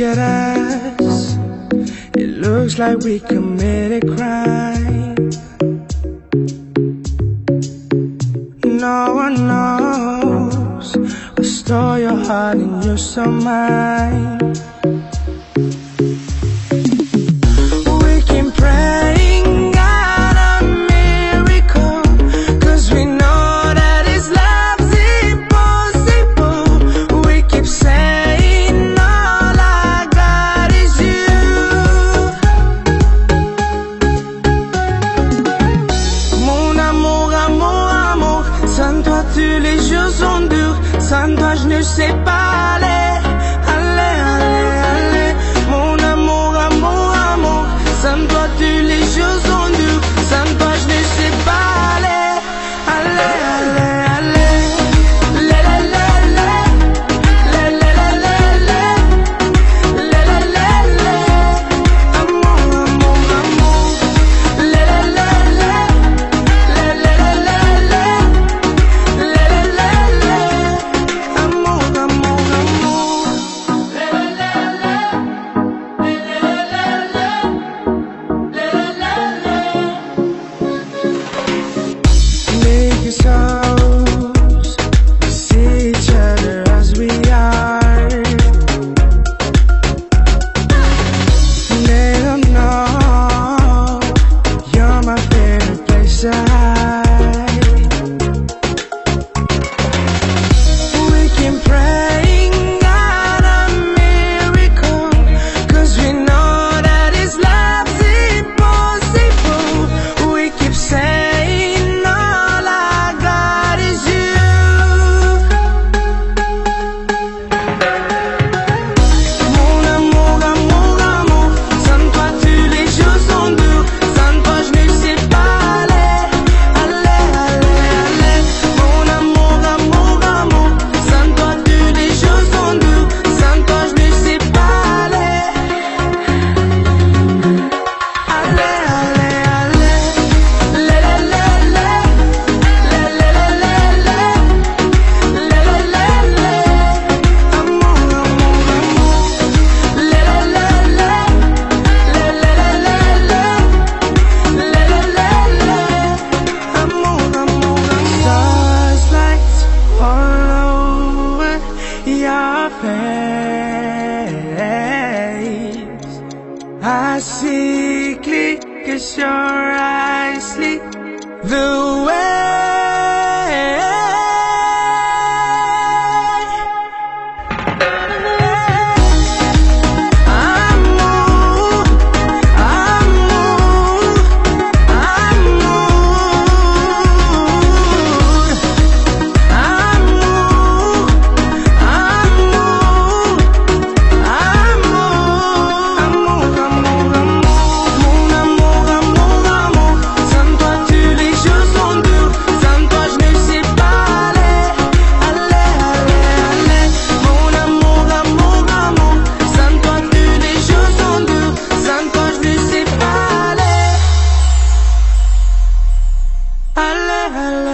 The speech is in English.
at us. It looks like we committed crime. No one knows I stole your heart and you're so mine. Comme toi, je ne sais pas aller. I see clear, cause your eyes sleep the way her